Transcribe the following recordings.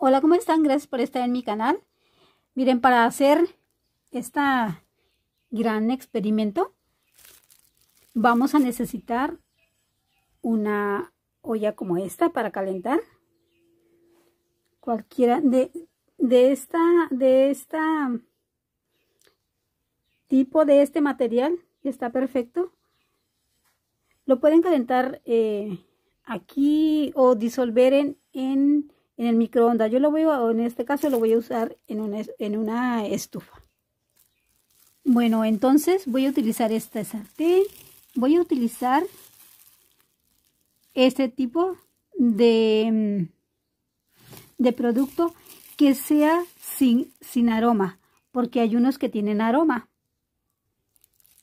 Hola, ¿cómo están? Gracias por estar en mi canal. Miren, para hacer este gran experimento, vamos a necesitar una olla como esta para calentar. Cualquiera de, de esta, de esta tipo de este material, está perfecto. Lo pueden calentar eh, aquí o disolver en, en en el microondas. Yo lo voy a, en este caso lo voy a usar en una, en una estufa. Bueno, entonces voy a utilizar esta sartén. Voy a utilizar este tipo de, de producto que sea sin, sin aroma, porque hay unos que tienen aroma.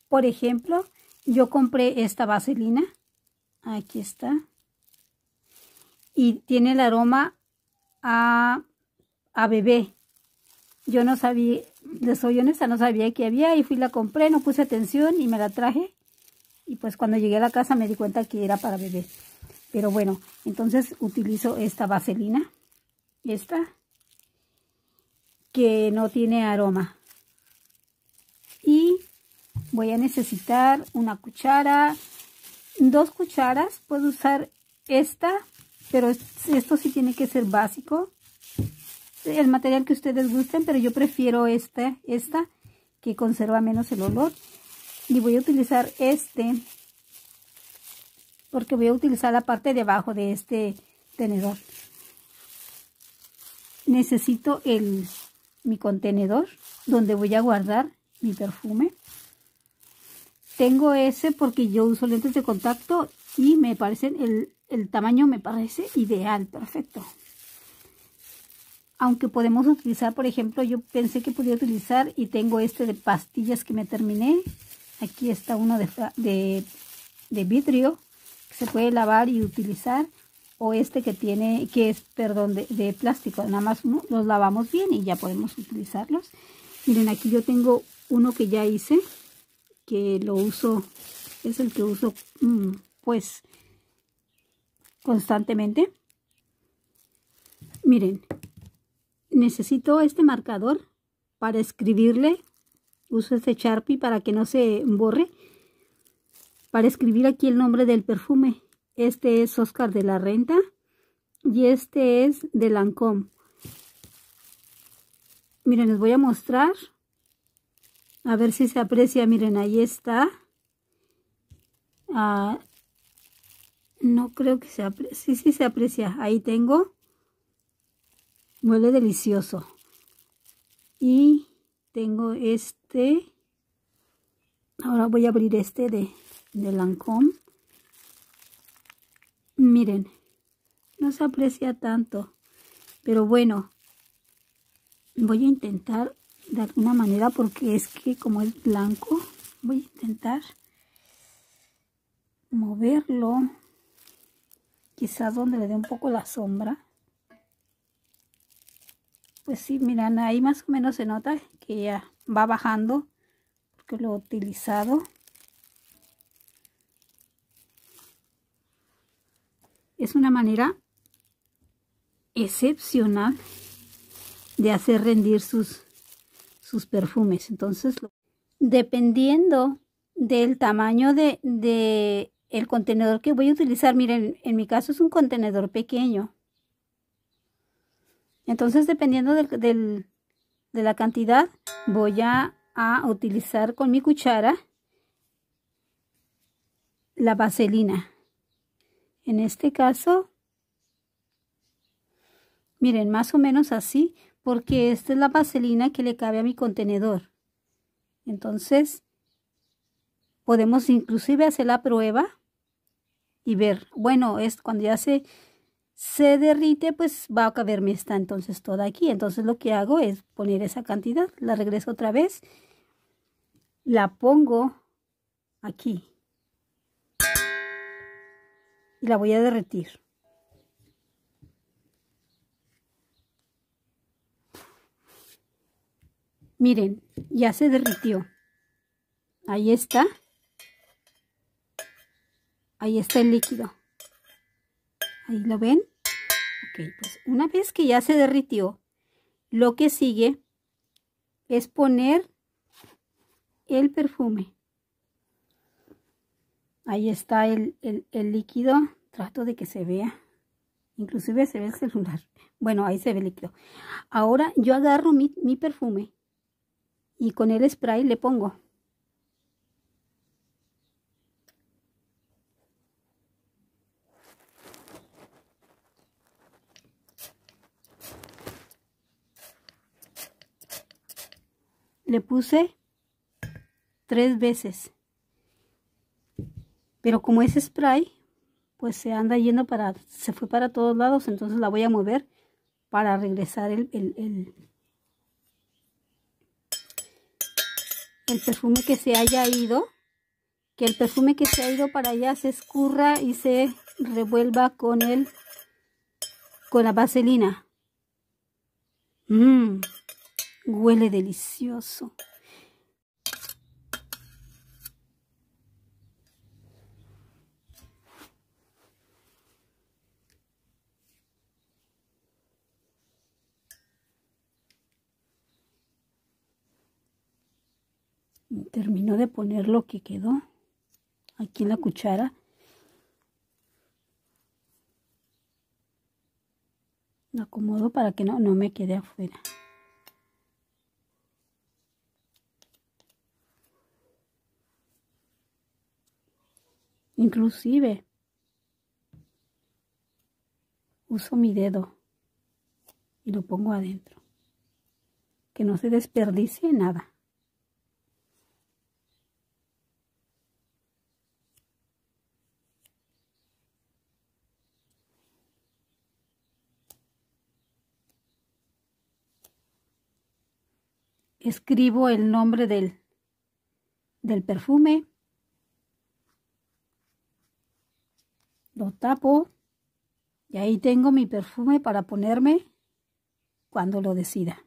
Por ejemplo, yo compré esta vaselina. Aquí está. Y tiene el aroma a, a bebé. Yo no sabía, les soy honesta, no sabía que había y fui la compré, no puse atención y me la traje. Y pues cuando llegué a la casa me di cuenta que era para bebé. Pero bueno, entonces utilizo esta vaselina, esta, que no tiene aroma. Y voy a necesitar una cuchara, dos cucharas, puedo usar esta pero esto sí tiene que ser básico. El material que ustedes gusten, pero yo prefiero esta, esta que conserva menos el olor. Y voy a utilizar este porque voy a utilizar la parte de abajo de este tenedor. Necesito el, mi contenedor donde voy a guardar mi perfume. Tengo ese porque yo uso lentes de contacto y me parecen el, el tamaño me parece ideal, perfecto. Aunque podemos utilizar, por ejemplo, yo pensé que podía utilizar y tengo este de pastillas que me terminé. Aquí está uno de, de, vidrio que se puede lavar y utilizar. O este que tiene, que es, perdón, de, de plástico. Nada más los lavamos bien y ya podemos utilizarlos. Miren, aquí yo tengo uno que ya hice, que lo uso, es el que uso, mm, pues, constantemente. Miren, necesito este marcador para escribirle. Uso este Sharpie para que no se borre. Para escribir aquí el nombre del perfume. Este es Oscar de la Renta y este es de Lancôme. Miren, les voy a mostrar. A ver si se aprecia. Miren, ahí está. Ah, no creo que se aprecie. Sí, sí se aprecia. Ahí tengo. Huele delicioso. Y tengo este. Ahora voy a abrir este de, de Lancôme. Miren. No se aprecia tanto. Pero bueno. Voy a intentar de alguna manera porque es que como es blanco. Voy a intentar moverlo quizás donde le dé un poco la sombra. Pues sí, miran, ahí más o menos se nota que ya va bajando porque lo he utilizado. Es una manera excepcional de hacer rendir sus, sus perfumes. Entonces, dependiendo del tamaño de, de el contenedor que voy a utilizar, miren, en mi caso es un contenedor pequeño. Entonces, dependiendo de la cantidad, voy a, a utilizar con mi cuchara la vaselina. En este caso, miren, más o menos así, porque esta es la vaselina que le cabe a mi contenedor. Entonces, podemos inclusive hacer la prueba y ver, bueno, es cuando ya se, se derrite, pues va a caberme esta entonces toda aquí. Entonces lo que hago es poner esa cantidad, la regreso otra vez, la pongo aquí y la voy a derretir. Miren, ya se derritió. Ahí está. Ahí está el líquido. Ahí lo ven. Ok, pues una vez que ya se derritió, lo que sigue es poner el perfume. Ahí está el, líquido. Trato de que se vea. Inclusive se ve el celular. Bueno, ahí se ve el líquido. Ahora yo agarro mi, mi perfume y con el spray le pongo. Le puse tres veces. Pero como es spray, pues se anda yendo para, se fue para todos lados, entonces la voy a mover para regresar el, el, el, perfume que se haya ido, que el perfume que se ha ido para allá se escurra y se revuelva con el, con la vaselina. Mmm, huele delicioso. termino de poner lo que quedó aquí en la cuchara lo acomodo para que no, no me quede afuera inclusive uso mi dedo y lo pongo adentro. Que no se desperdicie nada. Escribo el nombre del, del perfume, lo tapo y ahí tengo mi perfume para ponerme cuando lo decida.